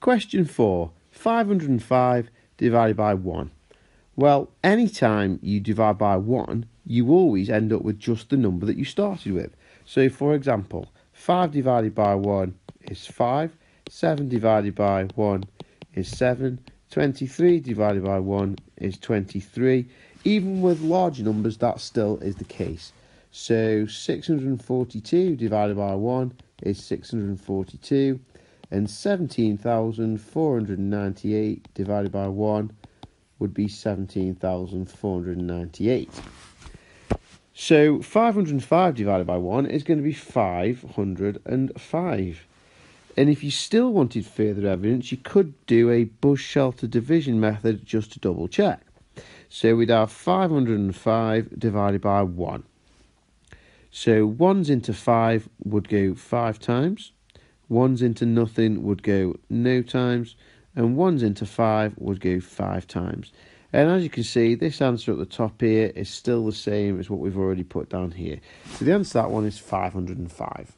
Question 4. 505 divided by 1. Well, anytime you divide by 1, you always end up with just the number that you started with. So, for example, 5 divided by 1 is 5, 7 divided by 1 is 7, 23 divided by 1 is 23. Even with larger numbers, that still is the case. So 642 divided by 1 is 642, and 17,498 divided by 1 would be 17,498. So 505 divided by 1 is going to be 505. And if you still wanted further evidence, you could do a bus shelter division method just to double check. So we'd have 505 divided by 1. So 1s into 5 would go 5 times, 1s into nothing would go no times, and 1s into 5 would go 5 times. And as you can see, this answer at the top here is still the same as what we've already put down here. So the answer to that one is 505.